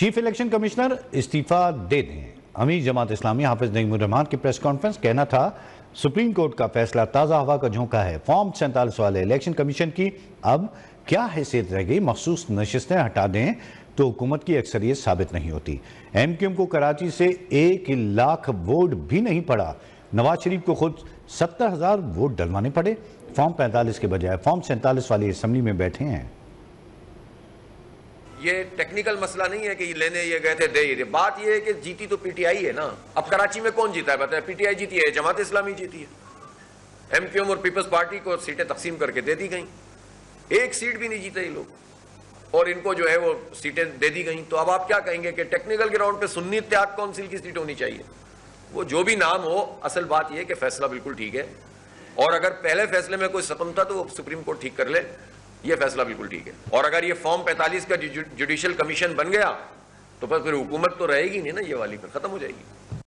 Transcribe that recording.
Chief election commissioner इस्तीफा दे दें। अमीर जमात इस्लामी हाफिज नईमुररहमान की प्रेस कॉन्फ्रेंस, कहना था, सुप्रीम कोर्ट का फैसला ताज़ा हवा का झोंका है। फॉर्म सैंतालीस वाले इलेक्शन कमीशन की अब क्या हैसियत रह गई? मखसूस नशस्तें हटा दें तो हुकूमत की अक्सरियत साबित नहीं होती। एम क्यू एम को कराची से एक लाख वोट भी नहीं पड़ा। नवाज़ शरीफ को खुद सत्तर हज़ार वोट डलवाने पड़े। फॉर्म पैंतालीस के बजाय फॉर्म सैंतालीस वाली असम्बली में बैठे हैं। ये टेक्निकल मसला नहीं है कि लेने ये गए थे, दे ये बात ये है कि जीती तो पीटीआई है ना। अब कराची में कौन जीता है? बताए पीटीआई जीती है, जमात इस्लामी जीती है। एमक्यूएम और पीपल्स पार्टी को सीटें तकसीम करके दे दी गई। एक सीट भी नहीं जीते ये लोग। और इनको जो है वो सीटें दे दी गई। तो अब आप क्या कहेंगे कि टेक्निकल ग्राउंड पे सुन्नी इत्याग काउंसिल की सीट होनी चाहिए? वो जो भी नाम हो, असल बात यह कि फैसला बिल्कुल ठीक है। और अगर पहले फैसले में कोई सकम था तो वो सुप्रीम कोर्ट ठीक कर ले। ये फैसला बिल्कुल ठीक है। और अगर ये फॉर्म 45 का जुडिशल कमीशन बन गया तो फिर हुकूमत तो रहेगी नहीं ना ये वाली, फिर खत्म हो जाएगी।